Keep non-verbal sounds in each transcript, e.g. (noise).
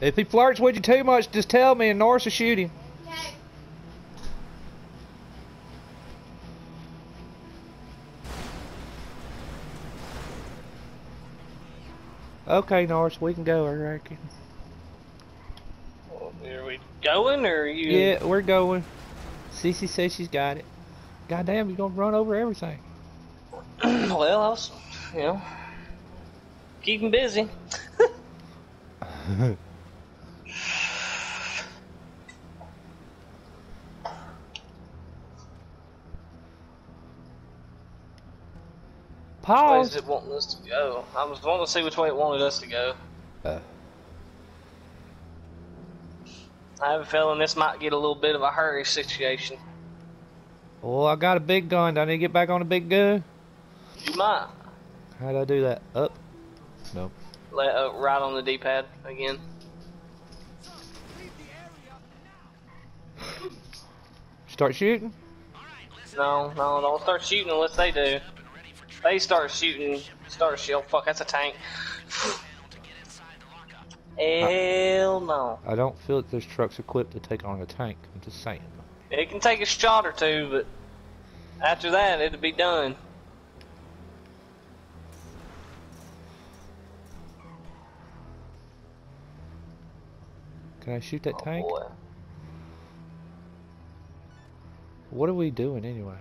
If he flirts with you too much, just tell me and Norris will shoot him. Okay. Okay, Norris, we can go, I reckon. Well, are we going or are you? Yeah, we're going. Cece says she's got it. Goddamn, you're gonna run over everything. (clears throat) well, I was, you know, keeping busy. Which way Pause. is it wanting us to go? I was wanting to see which way it wanted us to go. Uh, I have a feeling this might get a little bit of a hurry situation. well, I got a big gun. Do I need to get back on the big gun? You might How do I do that? Up? No. Let uh, right on the D-pad again. Start shooting? No, no, don't start shooting unless they do. They start shooting, start shell. Fuck, that's a tank. Hell no. I don't feel that this truck's equipped to take on a tank. I'm just saying. It can take a shot or two, but after that, it'll be done. Can I shoot that Oh, tank? boy. What are we doing anyway?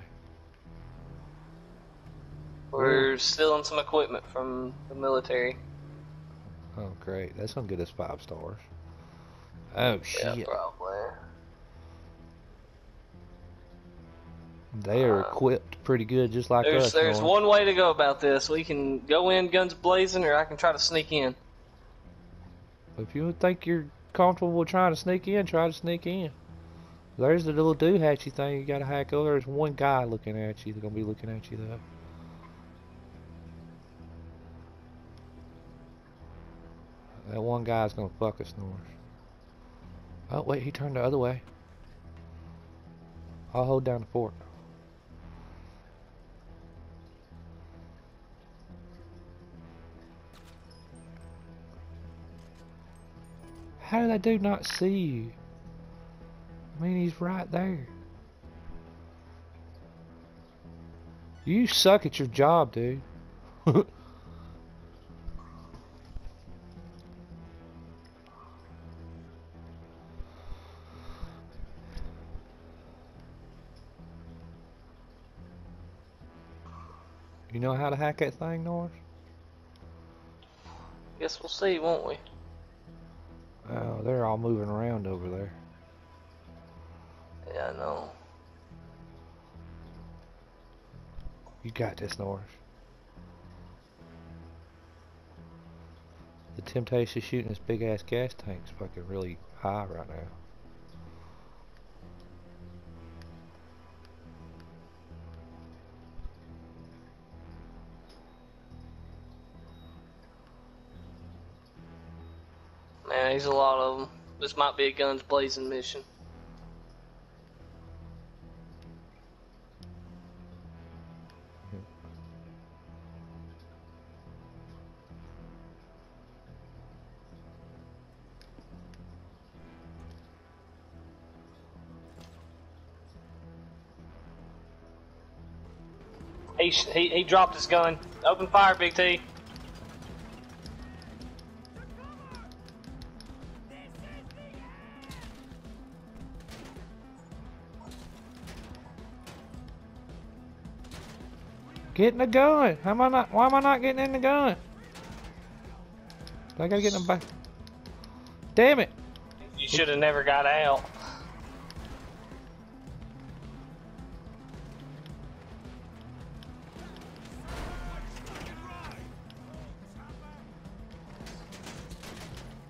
We're stealing some equipment from the military. Oh, great. That's gonna get us five stars. Oh, Yeah, shit. probably. They are Uh, equipped pretty good, just like There's us. there's Norm. one way to go about this. We can go in guns blazing, or I can try to sneak in. If you think you're comfortable trying to sneak in, try to sneak in. There's the little doohatchy thing you gotta hack over. There's one guy looking at you. They're gonna be looking at you though. That one guy's gonna fuck us, Norris. Oh wait, he turned the other way. I'll hold down the fort. How did that dude not see you? I mean, he's right there. You suck at your job, dude. (laughs) you know how to hack that thing, Norris? Guess we'll see, won't we? Oh, they're all moving around over there. Yeah, I know. You got this, Norris. The temptation of shooting this big ass gas tank's fucking really high right now. There's a lot of them. This might be a guns blazing mission. He, he he dropped his gun. Open fire, Big T. Get in the gun! How am I not? Why am I not getting in the gun? I gotta get in the back. Damn it! You should have never got out.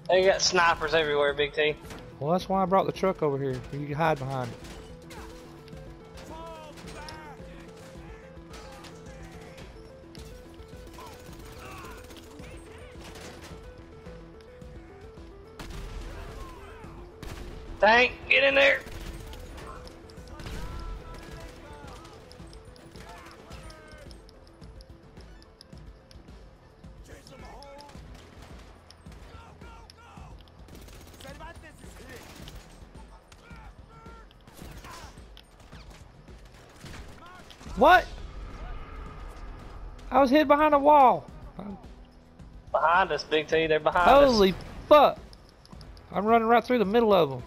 They got snipers everywhere, Big T. Well, that's why I brought the truck over here. You can hide behind it. Tank, get in there. What? I was hid behind a wall. Behind us, Big T. They're behind Holy us. Holy fuck. I'm running right through the middle of them.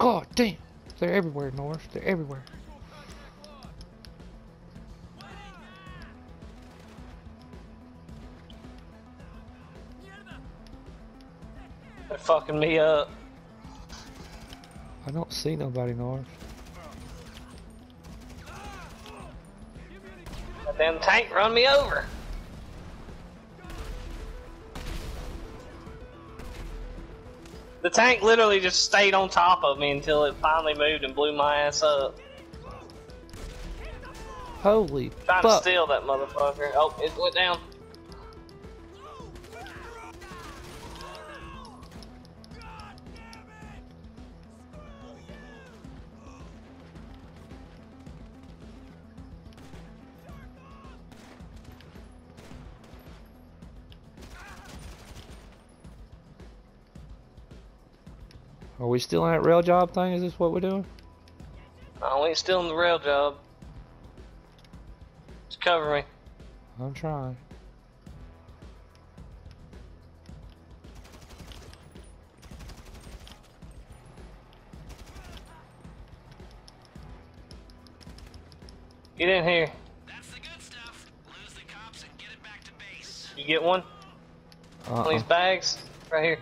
God damn! They're everywhere, Norris. They're everywhere. They're fucking me up. I don't see nobody, Norris. That damn tank run me over. The tank literally just stayed on top of me until it finally moved and blew my ass up. Holy Trying to steal that motherfucker. Oh, it went down. Are we still in that rail job thing? Is this what we're doing? Oh, we ain't still in the rail job. Just cover me. I'm trying. Get in here. That's the good stuff. Lose the cops and get it back to base. You get one? Uh One of these -uh. bags? Right here.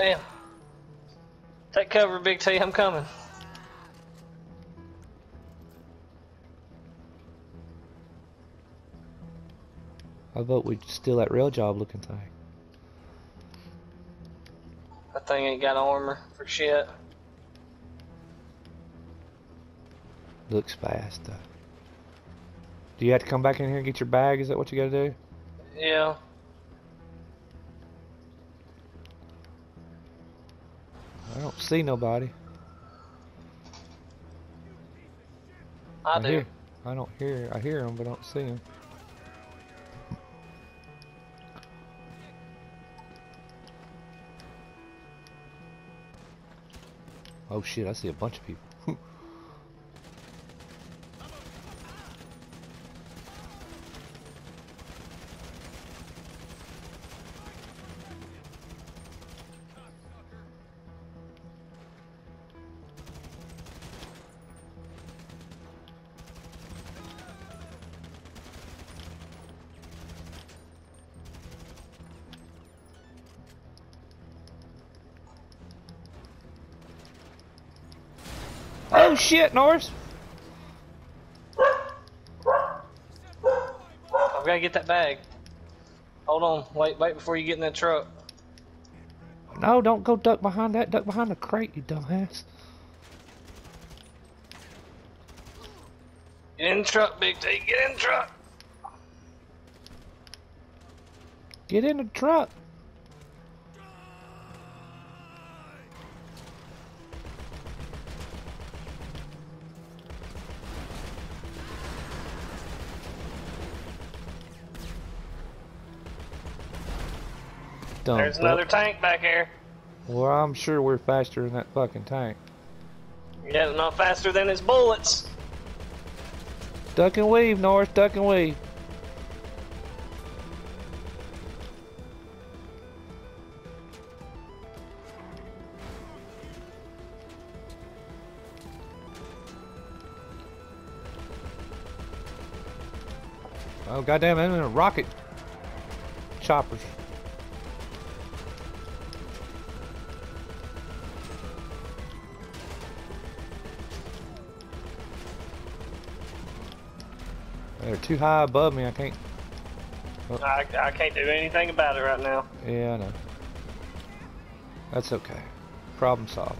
Damn. Take cover, Big T. I'm coming. I vote we steal that rail job looking thing. That thing ain't got armor for shit. Looks fast though. Do you have to come back in here and get your bag? Is that what you gotta do? Yeah. I don't see nobody. I, do. hear. I don't hear. I hear them, but I don't see them. Oh shit! I see a bunch of people. Shit, Norris! I've got to get that bag. Hold on. Wait, wait before you get in that truck. No, don't go duck behind that. Duck behind the crate, you dumbass. Get in the truck, Big T. Get in the truck. Get in the truck. Dumb There's another tank back here. Well, I'm sure we're faster than that fucking tank. Yeah, not faster than his bullets. Duck and weave, Norris. Duck and weave. Oh goddamn! I'm in a rocket choppers. They're too high above me. I can't. Oh. I, I can't do anything about it right now. Yeah, I know. That's okay. Problem solved.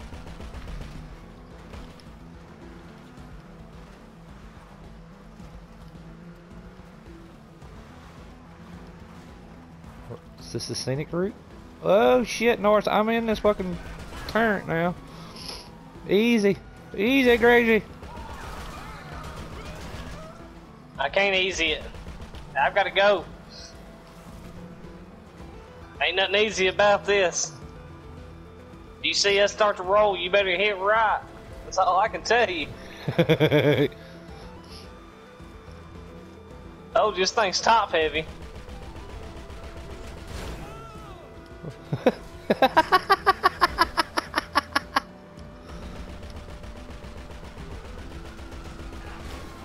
Is this the scenic route? Oh shit, Norris! I'm in this fucking turret now. Easy, easy, crazy. Can't easy it. I've got to go. Ain't nothing easy about this. You see us start to roll, you better hit right. That's all I can tell you. (laughs) Oh, this thing's top heavy. (laughs)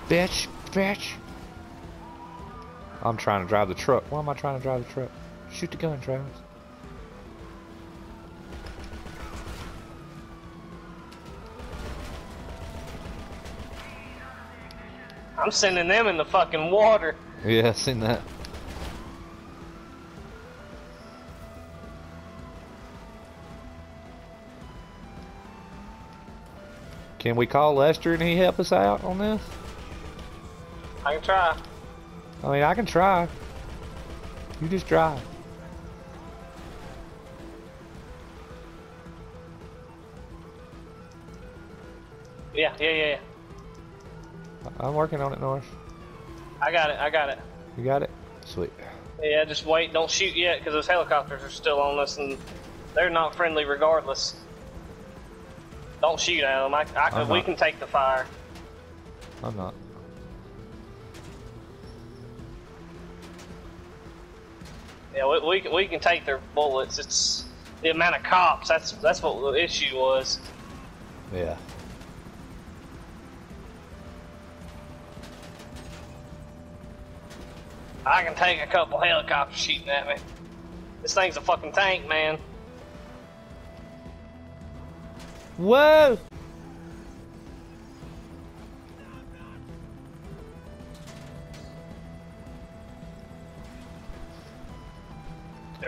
bitch, bitch. I'm trying to drive the truck. Why am I trying to drive the truck? Shoot the gun, Travis. I'm sending them in the fucking water. Yeah, I seen that. Can we call Lester and he help us out on this? I can try. I mean, I can try. You just drive. Yeah, yeah, yeah, yeah. I'm working on it, Norris. I got it, I got it. You got it? Sweet. Yeah, just wait. Don't shoot yet, because those helicopters are still on us, and they're not friendly regardless. Don't shoot at them. I, I, we can take the fire. I'm not. Yeah, we, we can we can take their bullets. It's the amount of cops. That's that's what the issue was. Yeah. I can take a couple helicopters shooting at me. This thing's a fucking tank, man. Whoa!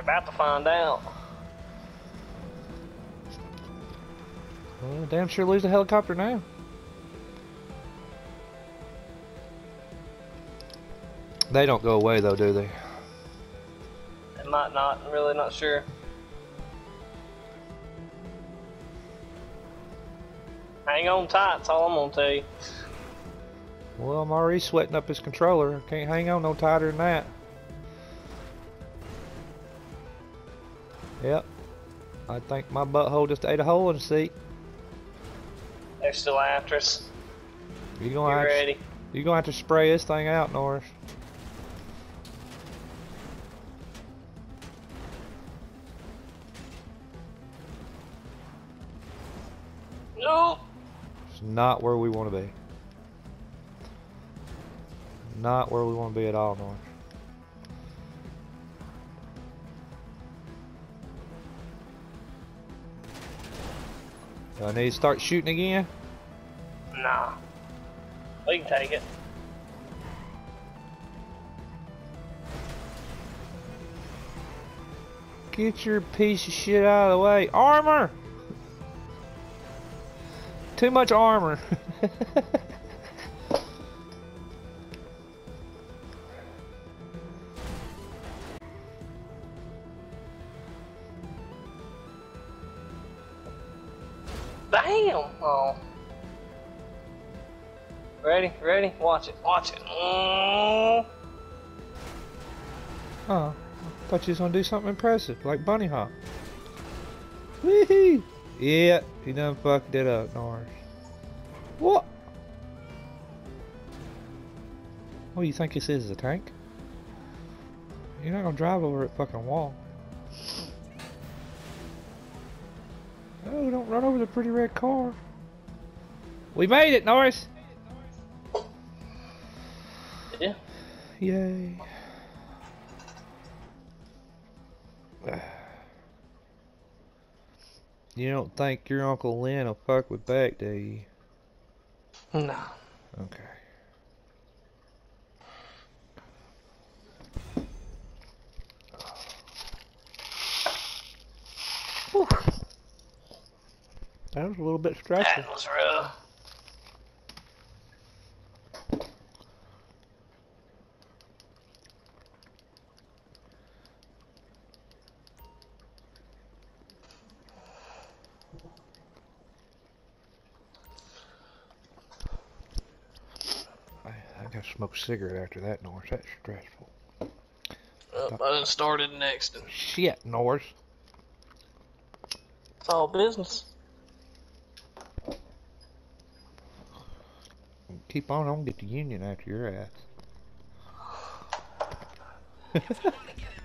About to find out. Well, damn sure lose the helicopter now. They don't go away though, do they? It might not. I'm really not sure. Hang on tight. That's all I'm gonna tell you. Well, I'm already sweating up his controller. Can't hang on no tighter than that. Yep. I think my butthole just ate a hole in the seat. They're still after us. You You gonna have to, ready? you gonna have to spray this thing out, Norris. No. It's not where we want to be. Not where we want to be at all, Norris. Do I need to start shooting again? Nah. We can take it. Get your piece of shit out of the way. Armor! Too much armor. (laughs) Damn! Oh. Ready? Ready? Watch it. Watch it. Oh, I thought you was gonna do something impressive, like bunny hop. Woohoo! Yeah, he done fucked it up, Norris. What? What do you think this is, a tank? You're not gonna drive over that fucking wall. Oh, don't run over the pretty red car. We made it, Norris! Yeah. Yay. You don't think your Uncle Lynn will fuck with back, do you? No. Okay. That was a little bit stressful. That was rough. I, I gotta smoke a cigarette after that, Norris. That's stressful. Uh, I done started next. Shit, Norris. It's all business. Keep on, I'm gonna get the union after your ass. (laughs) (laughs)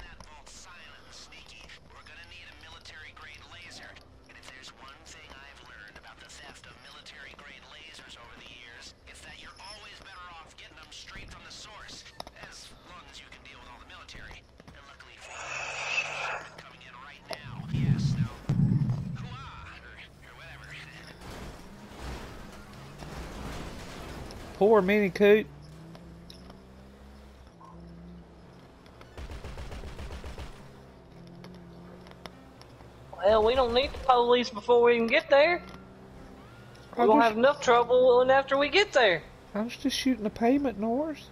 Poor Mini Coot. Well, we don't need the police before we even get there. We're gonna have enough trouble after we get there. I was just shooting the pavement, Norris.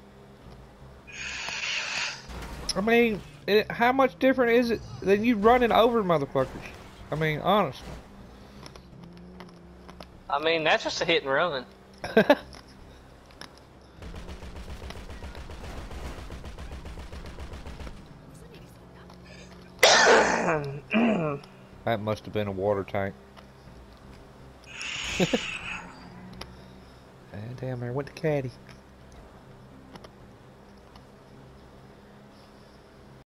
I mean, it, how much different is it than you running over motherfuckers? I mean, honestly. I mean, that's just a hit and run. (laughs) that must have been a water tank. (laughs) ah, damn, there went the caddy.